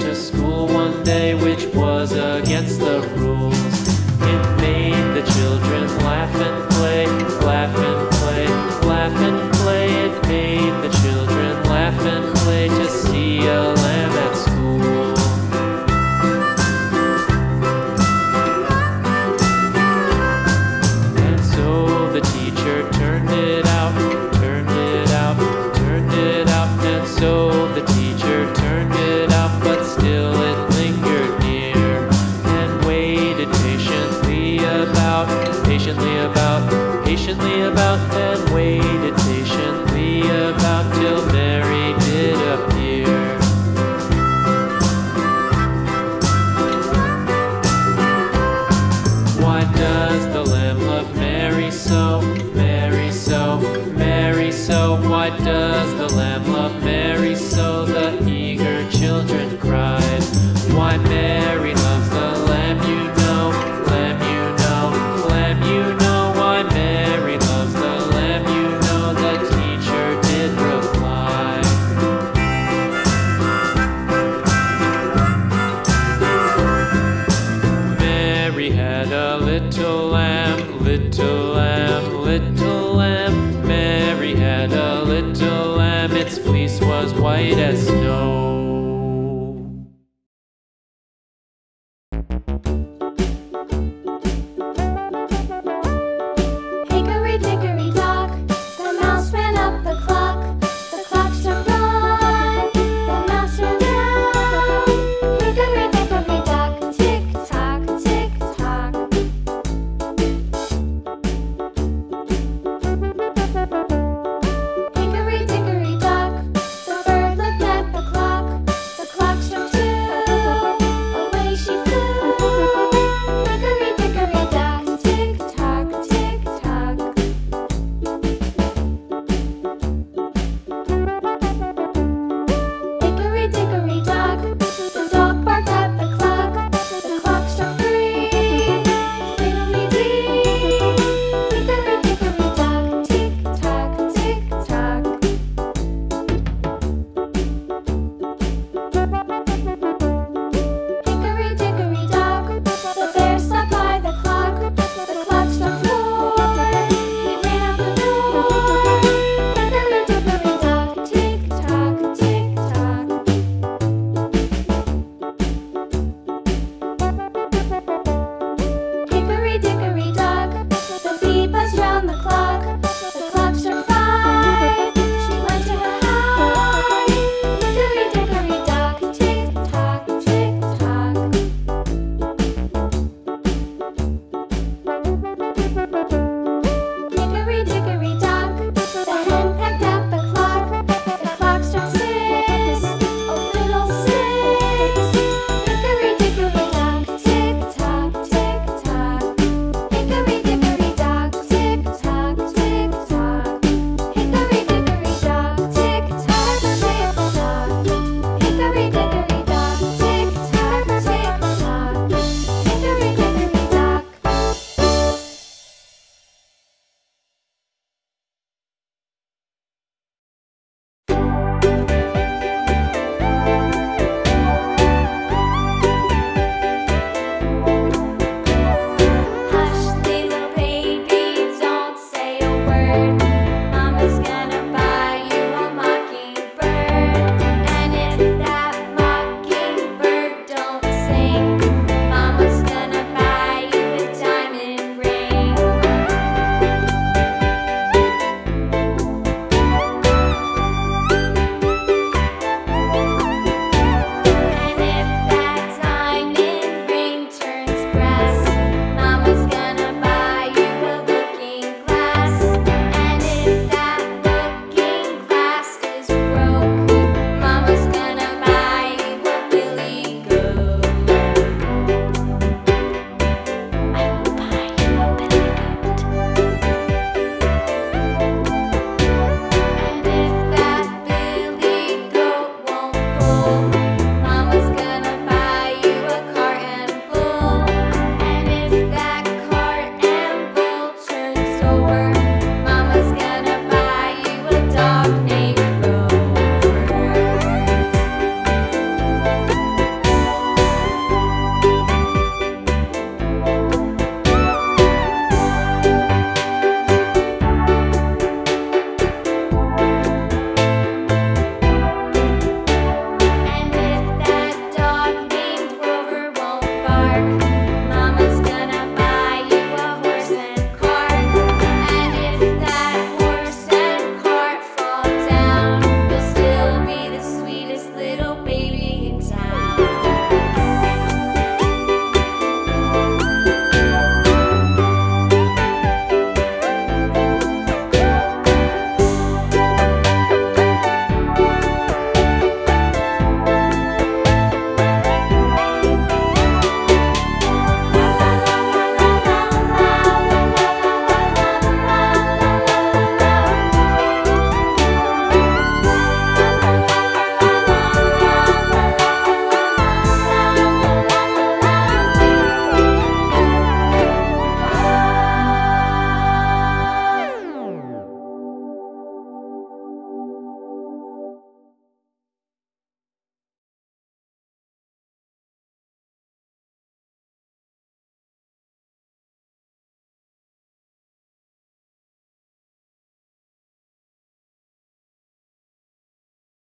to school one day, which was a them its fleece was white as snow.